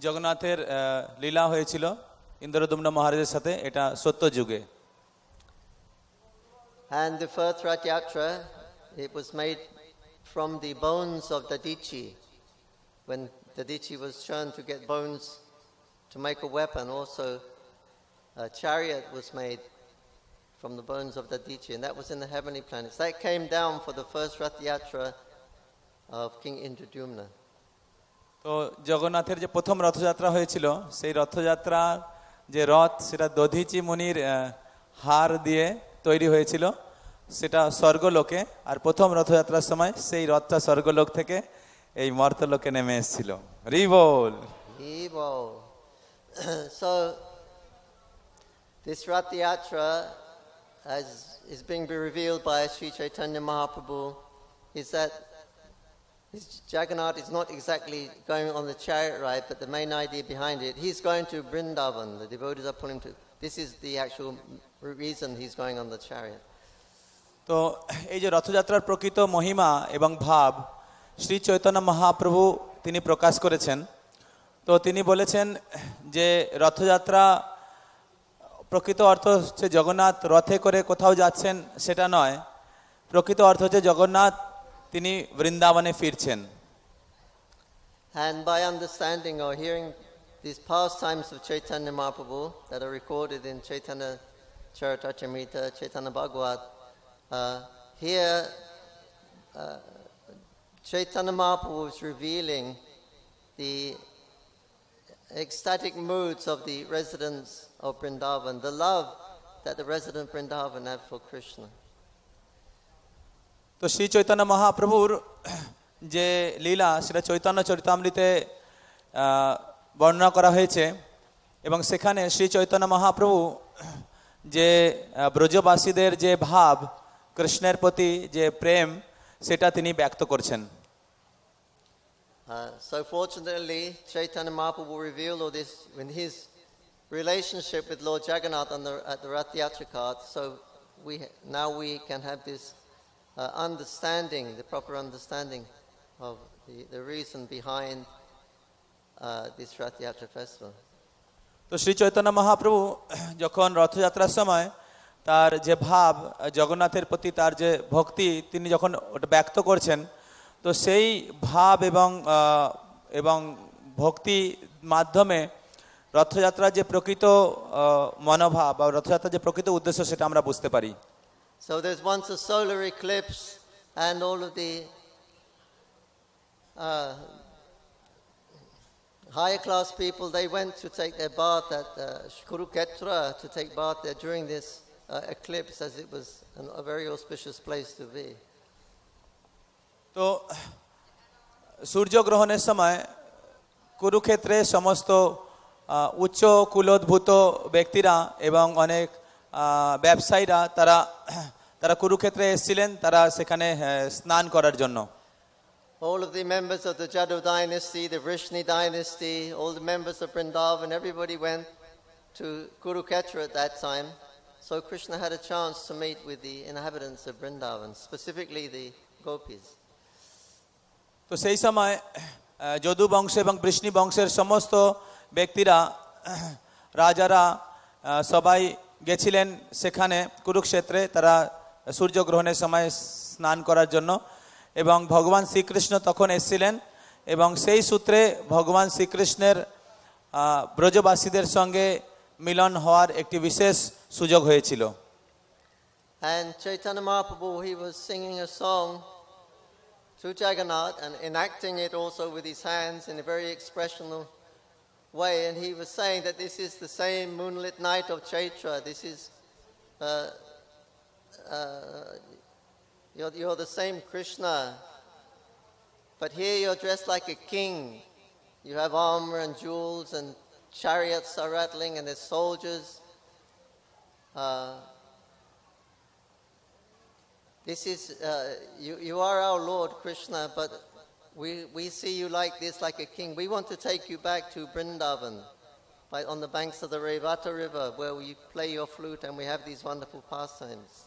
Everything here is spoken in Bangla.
জগন্নাথের আহ, লীলা হয়েছিল ইন্দ্রদুম্ন মহারাজের সাথে এটা সত্য যুগে And the first Rath Yatra, it was made from the bones of Dadichi. When Dadichi was shown to get bones to make a weapon, also a chariot was made from the bones of Dadichi, and that was in the heavenly planets. That came down for the first Rath Yatra of King Indradumna. তো জগন্নাথের যে প্রথম রথযাত্রা হয়েছিল সেই রথযাত্রার যে রথ সেটা দধিচি মুনির হার দিয়ে তৈরি হয়েছিল। সেটা স্বর্গলোকে আর প্রথম রথযাত্রার সময় সেই রথটা স্বর্গলোক থেকে এই মর্তলোকে নেমে এসেছিল। রিবল। so, this Rath Yatra, as is being revealed by Sri Chaitanya Mahaprabhu, is that Jagannath is not exactly going on the chariot ride, but the main idea behind it, he's going to Vrindavan. The devotees are pulling to. This is the actual reason he's going on the chariot. তো এই যে রথযাত্রার প্রকৃত মহিমা এবং ভাব শ্রী চৈতন্য মহাপ্রভু তিনি প্রকাশ করেছেন তো তিনি বলেছেন যে রথযাত্রা প্রকৃত অর্থ হচ্ছে জগন্নাথ রথে করে কোথাও যাচ্ছেন সেটা নয় প্রকৃত অর্থ হচ্ছে জগন্নাথ তিনি বৃন্দাবনে ফিরছেন And by understanding or hearing these pastimes of Chaitanya Mahaprabhu that are recorded in Chaitanya Charitamrita, Chaitanya Bhagavat, uh, here uh, Chaitanya Mahaprabhu is revealing the ecstatic moods of the residents of Vrindavan, the love that the resident of Vrindavan have for Krishna. তো শ্রী চৈতন্য মহাপ্রভুর যে লীলা সেটা চৈতন্য চরিতামৃতে বর্ণনা করা হয়েছে এবং সেখানে শ্রী চৈতন্য মহাপ্রভু যে ব্রজবাসীদের যে ভাব কৃষ্ণের প্রতি যে প্রেম সেটা তিনি ব্যক্ত করছেন uh, relationship with Lord Jagannath on the, at the Rath Yatra card. So we, now we can have this uh, understanding, the proper understanding of the, the reason behind uh, this Rath festival. তো শ্রী চৈতন্য মহাপ্রভু যখন রথযাত্রার সময় তার যে ভাব জগন্নাথের প্রতি তার যে ভক্তি তিনি যখন ওটা ব্যক্ত করছেন তো সেই ভাব এবং এবং ভক্তি মাধ্যমে রথযাত্রার যে প্রকৃত মনোভাব বা রথযাত্রার যে প্রকৃত উদ্দেশ্য সেটা আমরা বুঝতে পারি So there's once a solar eclipse, and all of the uh, higher class people they went to take their bath at uh, Kurukshetra to take bath there during this uh, eclipse, as it was an, a very auspicious place to be. তো সূর্যগ্রহণের সময় কুরুক্ষেত্রে সমস্ত আহ, উচ্চ কুলোদ্ভূত ব্যক্তিরা এবং অনেক আহ, ব্যবসায়ীরা তারা তারা কুরুক্ষেত্রে এসেছিলেন তারা সেখানে স্নান করার জন্য All of the members of the Jadava dynasty, the Vrishni dynasty, all the members of Vrindavan, everybody went to Kurukshetra at that time. So Krishna had a chance to meet with the inhabitants of Vrindavan, specifically the gopis. তো সেই সময় যদু বংশ এবং বৃষ্ণি বংশের সমস্ত ব্যক্তিরা রাজারা সবাই গেছিলেন সেখানে কুরুক্ষেত্রে তারা সূর্যগ্রহণের সময় স্নান করার জন্য এবং ভগবান শ্রীকৃষ্ণ তখন এসেছিলেন এবং সেই সূত্রে ভগবান শ্রীকৃষ্ণের ব্রজবাসীদের সঙ্গে মিলন হওয়ার একটি বিশেষ সুযোগ হয়েছিল। And Chaitanya Mahaprabhu, he was singing a song to Jagannath and enacting it also with his hands in a very expressional way. And he was saying that this is the same moonlit night of Chaitra. This is, uh, uh, you're, you're the same Krishna. But here you're dressed like a king. You have armor and jewels, and chariots are rattling, and there's soldiers. Uh, this is, uh, you, you are our Lord Krishna, but we, we see you like this, like a king. We want to take you back to Brindavan, by, on the banks of the Revata River, where you play your flute and we have these wonderful pastimes.